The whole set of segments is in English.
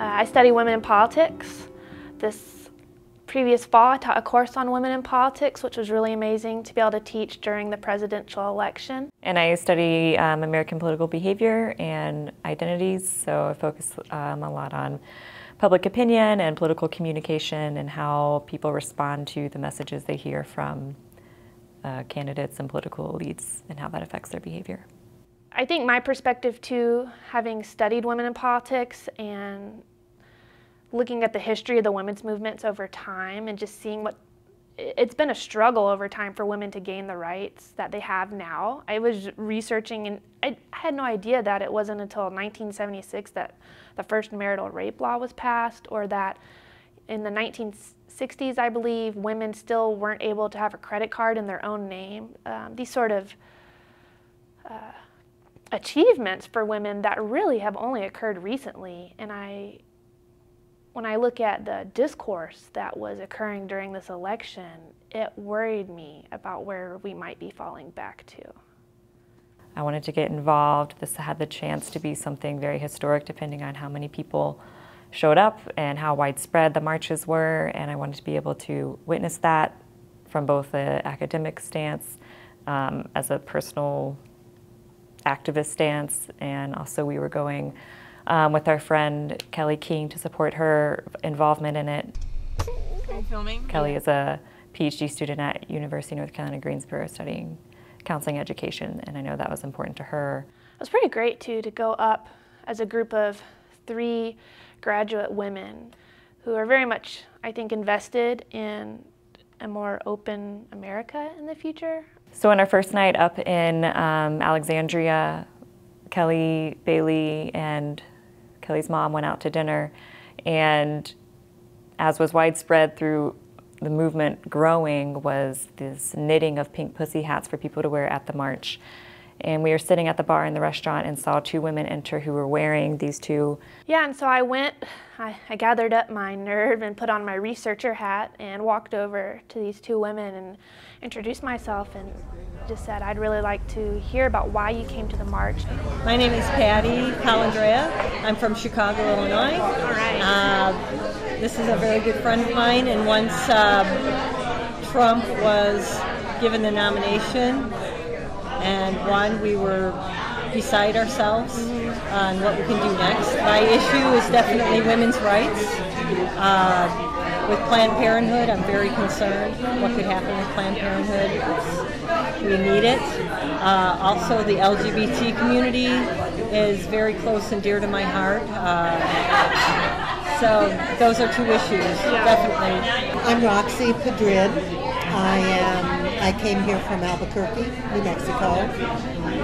I study women in politics. This previous fall, I taught a course on women in politics, which was really amazing to be able to teach during the presidential election. And I study um, American political behavior and identities, so I focus um, a lot on public opinion and political communication and how people respond to the messages they hear from uh, candidates and political elites and how that affects their behavior. I think my perspective too, having studied women in politics and looking at the history of the women's movements over time and just seeing what it's been a struggle over time for women to gain the rights that they have now. I was researching and I had no idea that it wasn't until 1976 that the first marital rape law was passed or that in the 1960s, I believe, women still weren't able to have a credit card in their own name. Um, these sort of uh, achievements for women that really have only occurred recently. And I when I look at the discourse that was occurring during this election, it worried me about where we might be falling back to. I wanted to get involved. This had the chance to be something very historic, depending on how many people showed up and how widespread the marches were. And I wanted to be able to witness that from both an academic stance, um, as a personal activist stance, and also we were going um, with our friend Kelly King to support her involvement in it. Are you filming? Kelly is a PhD student at University of North Carolina Greensboro studying counseling education, and I know that was important to her. It was pretty great too to go up as a group of three graduate women who are very much, I think, invested in a more open America in the future. So on our first night up in um, Alexandria, Kelly Bailey and Kelly's mom went out to dinner, and as was widespread through the movement growing was this knitting of pink pussy hats for people to wear at the march. And we were sitting at the bar in the restaurant and saw two women enter who were wearing these two. Yeah, and so I went, I, I gathered up my nerve and put on my researcher hat and walked over to these two women and introduced myself and just said, I'd really like to hear about why you came to the march. My name is Patty Calandrea. I'm from Chicago, Illinois. All right. Uh, this is a very good friend of mine, and once uh, Trump was given the nomination and one, we were beside ourselves on what we can do next. My issue is definitely women's rights. Uh, with Planned Parenthood, I'm very concerned what could happen with Planned Parenthood. We need it. Uh, also, the LGBT community is very close and dear to my heart. Uh, so those are two issues, definitely. I'm Roxy Padrid. I am. I came here from Albuquerque, New Mexico,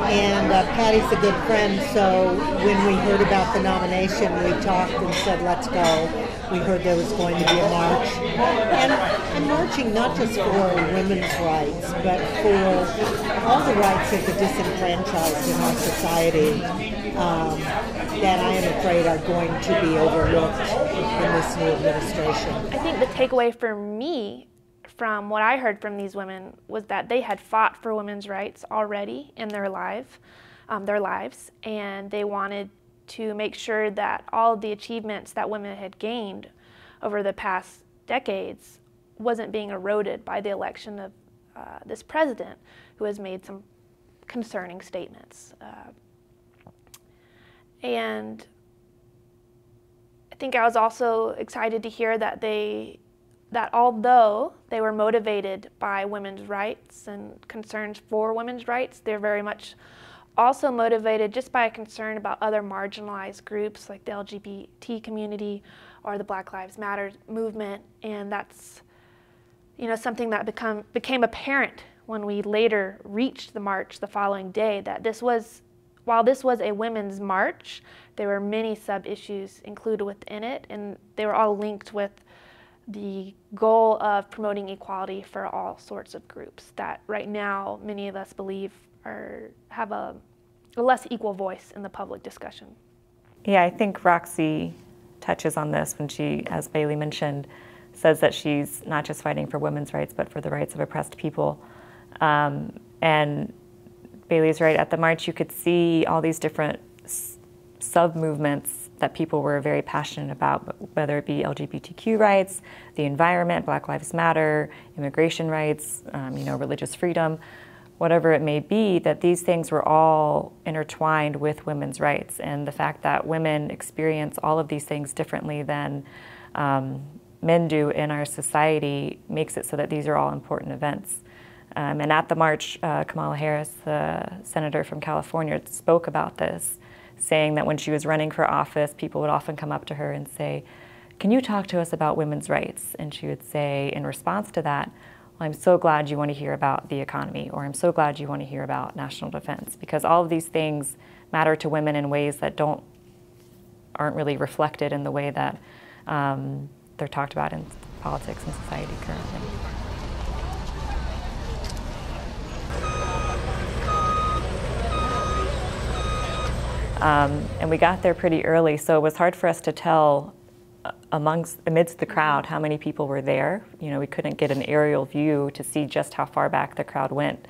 and uh, Patty's a good friend. So when we heard about the nomination, we talked and said, "Let's go." we heard there was going to be a march. And, and marching not just for women's rights, but for all the rights of the disenfranchised in our society um, that I am afraid are going to be overlooked in this new administration. I think the takeaway for me from what I heard from these women was that they had fought for women's rights already in their life, um, their lives, and they wanted to make sure that all of the achievements that women had gained over the past decades wasn't being eroded by the election of uh, this president who has made some concerning statements. Uh, and I think I was also excited to hear that they that although they were motivated by women's rights and concerns for women's rights, they're very much also motivated just by a concern about other marginalized groups like the LGBT community or the Black Lives Matter movement, and that's you know something that become became apparent when we later reached the march the following day that this was while this was a women's march, there were many sub issues included within it, and they were all linked with the goal of promoting equality for all sorts of groups that right now many of us believe are have a, a less equal voice in the public discussion. Yeah, I think Roxy touches on this when she, as Bailey mentioned, says that she's not just fighting for women's rights, but for the rights of oppressed people. Um, and Bailey's right, at the march, you could see all these different sub movements that people were very passionate about, whether it be LGBTQ rights, the environment, Black Lives Matter, immigration rights, um, you know, religious freedom, whatever it may be, that these things were all intertwined with women's rights. And the fact that women experience all of these things differently than um, men do in our society makes it so that these are all important events. Um, and at the march, uh, Kamala Harris, the senator from California, spoke about this saying that when she was running for office, people would often come up to her and say, Can you talk to us about women's rights? And she would say, in response to that, well, I'm so glad you want to hear about the economy, or I'm so glad you want to hear about national defense, because all of these things matter to women in ways that don't aren't really reflected in the way that um, they're talked about in politics and society currently. Um, and we got there pretty early, so it was hard for us to tell uh, amongst amidst the crowd how many people were there. You know, we couldn't get an aerial view to see just how far back the crowd went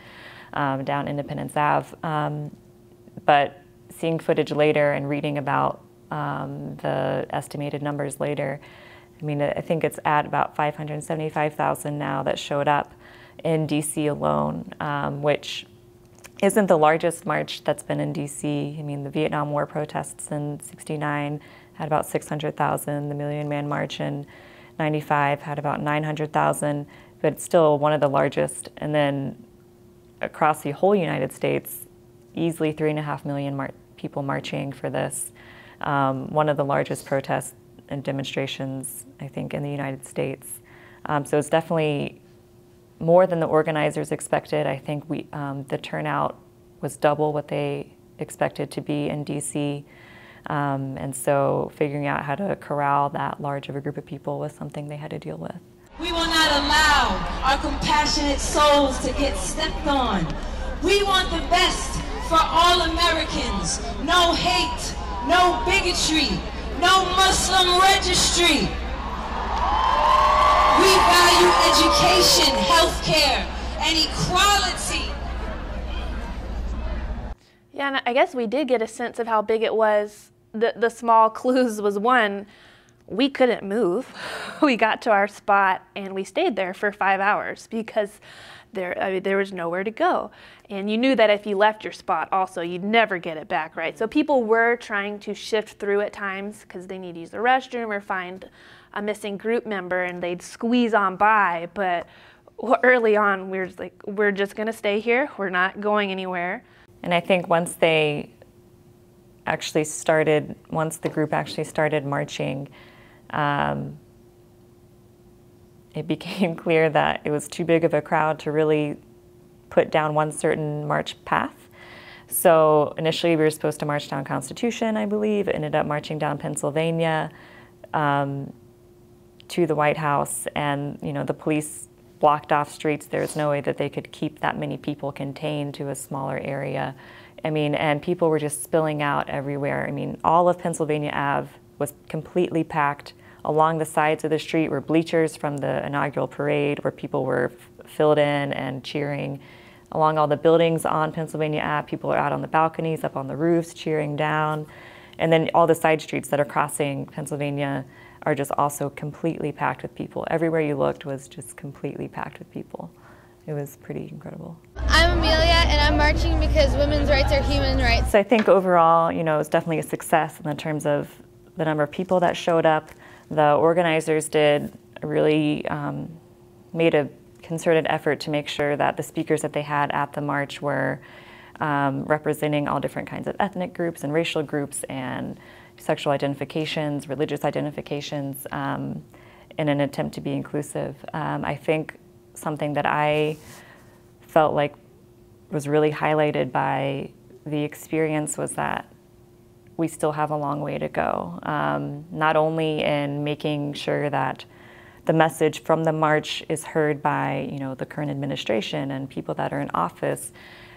um, down Independence Ave. Um, but seeing footage later and reading about um, the estimated numbers later, I mean, I think it's at about 575,000 now that showed up in DC alone, um, which isn't the largest march that's been in DC. I mean, the Vietnam War protests in 69 had about 600,000. The Million Man March in 95 had about 900,000, but it's still one of the largest. And then across the whole United States, easily three and a half million mar- people marching for this. Um, one of the largest protests and demonstrations, I think, in the United States. Um, so it's definitely more than the organizers expected. I think we, um, the turnout was double what they expected to be in DC. Um, and so figuring out how to corral that large of a group of people was something they had to deal with. We will not allow our compassionate souls to get stepped on. We want the best for all Americans. No hate, no bigotry, no Muslim registry. We value education, and equality. Yeah, and I guess we did get a sense of how big it was. The, the small clues was one, we couldn't move. we got to our spot and we stayed there for five hours because there, I mean, there was nowhere to go. And you knew that if you left your spot also, you'd never get it back, right? So people were trying to shift through at times because they need to use the restroom or find a missing group member and they'd squeeze on by. But early on, we were just like, we're just going to stay here. We're not going anywhere. And I think once they actually started, once the group actually started marching, um, it became clear that it was too big of a crowd to really put down one certain march path. So initially we were supposed to march down Constitution, I believe. It ended up marching down Pennsylvania. Um, to the White House, and you know the police blocked off streets. There was no way that they could keep that many people contained to a smaller area. I mean, and people were just spilling out everywhere. I mean, all of Pennsylvania Ave was completely packed. Along the sides of the street were bleachers from the inaugural parade where people were filled in and cheering. Along all the buildings on Pennsylvania Ave, people are out on the balconies, up on the roofs, cheering down. And then all the side streets that are crossing Pennsylvania are just also completely packed with people. Everywhere you looked was just completely packed with people. It was pretty incredible. I'm Amelia, and I'm marching because women's rights are human rights. So I think overall, you know, it was definitely a success in the terms of the number of people that showed up. The organizers did really um, made a concerted effort to make sure that the speakers that they had at the march were um, representing all different kinds of ethnic groups and racial groups and sexual identifications, religious identifications, um, in an attempt to be inclusive. Um, I think something that I felt like was really highlighted by the experience was that we still have a long way to go. Um, not only in making sure that the message from the march is heard by you know the current administration and people that are in office,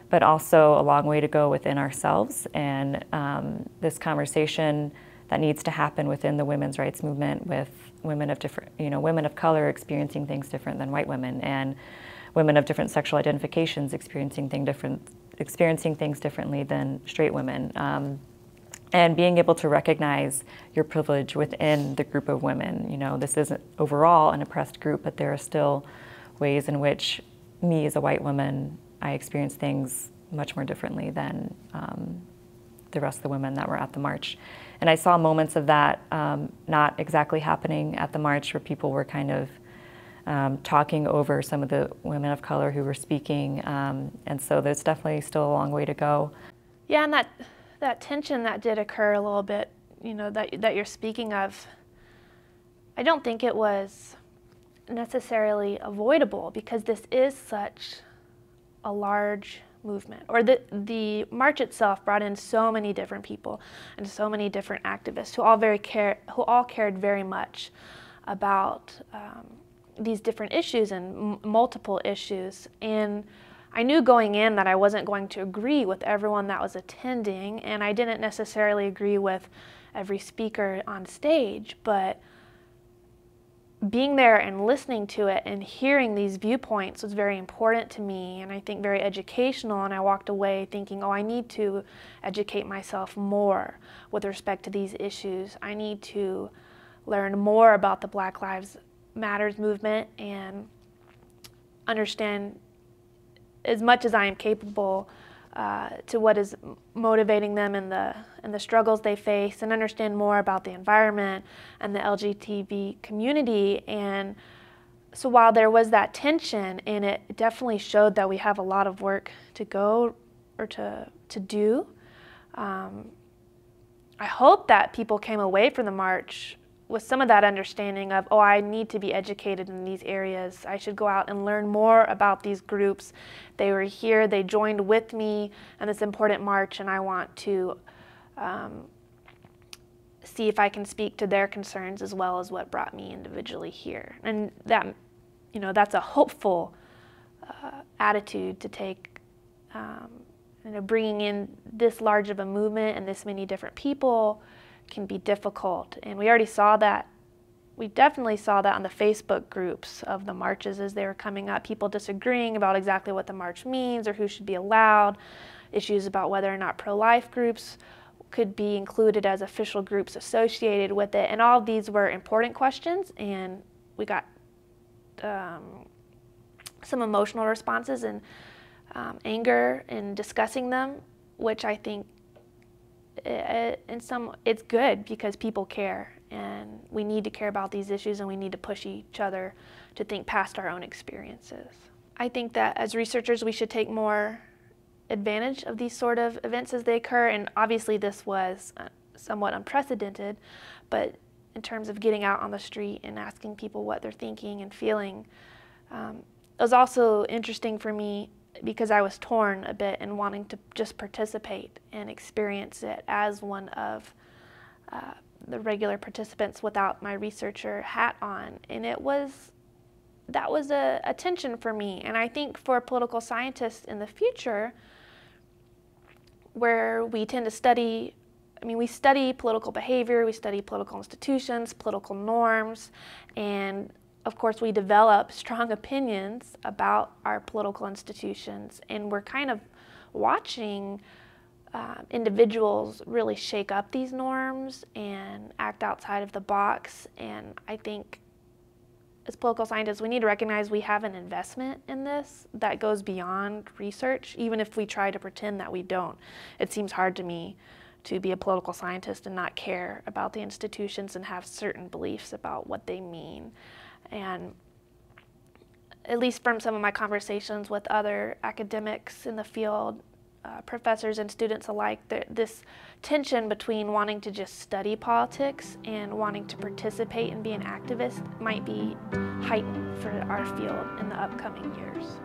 but also a long way to go within ourselves. And um, this conversation that needs to happen within the women's rights movement with women of different, you know, women of color experiencing things different than white women, and women of different sexual identifications experiencing thing different, experiencing things differently than straight women. Um, and being able to recognize your privilege within the group of women. You know, this isn't overall an oppressed group, but there are still ways in which me as a white woman, I experienced things much more differently than um, the rest of the women that were at the march. And I saw moments of that um, not exactly happening at the march where people were kind of um, talking over some of the women of color who were speaking. Um, and so there's definitely still a long way to go. Yeah, and that, that tension that did occur a little bit, you know, that, that you're speaking of, I don't think it was necessarily avoidable because this is such a large movement or the the march itself brought in so many different people and so many different activists who all very care who all cared very much about um, these different issues and multiple issues. And I knew going in that I wasn't going to agree with everyone that was attending and I didn't necessarily agree with every speaker on stage but being there and listening to it and hearing these viewpoints was very important to me and I think very educational. And I walked away thinking, oh, I need to educate myself more with respect to these issues. I need to learn more about the Black Lives Matters movement and understand as much as I am capable uh, to what is motivating them and the and the struggles they face, and understand more about the environment and the LGBT community. And so, while there was that tension, and it definitely showed that we have a lot of work to go or to to do. Um, I hope that people came away from the march with some of that understanding of, oh, I need to be educated in these areas. I should go out and learn more about these groups. They were here, they joined with me in this important march, and I want to um, see if I can speak to their concerns as well as what brought me individually here. And that, you know, that's a hopeful uh, attitude to take. Um, you know, bringing in this large of a movement and this many different people can be difficult. And we already saw that. We definitely saw that on the Facebook groups of the marches as they were coming up, people disagreeing about exactly what the march means or who should be allowed, issues about whether or not pro life groups could be included as official groups associated with it. And all of these were important questions, and we got um, some emotional responses and um, anger in discussing them, which I think in some it's good because people care and we need to care about these issues and we need to push each other to think past our own experiences. I think that as researchers we should take more advantage of these sort of events as they occur and obviously this was uh, somewhat unprecedented but in terms of getting out on the street and asking people what they're thinking and feeling um, it was also interesting for me because I was torn a bit and wanting to just participate and experience it as one of uh, the regular participants without my researcher hat on. And it was, that was a, a tension for me. And I think for political scientists in the future, where we tend to study I mean, we study political behavior, we study political institutions, political norms, and of course, we develop strong opinions about our political institutions, and we're kind of watching uh, individuals really shake up these norms and act outside of the box. And I think as political scientists, we need to recognize we have an investment in this that goes beyond research, even if we try to pretend that we don't. It seems hard to me to be a political scientist and not care about the institutions and have certain beliefs about what they mean. And at least from some of my conversations with other academics in the field, uh, professors and students alike, this tension between wanting to just study politics and wanting to participate and be an activist might be heightened for our field in the upcoming years.